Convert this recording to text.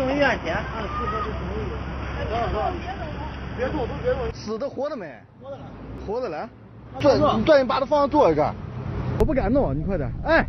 送医院钱。车是同意的。别动，都别动。死的活的没？活的了。活的了。你转，你把它放上座位这。我不敢弄，你快点。哎。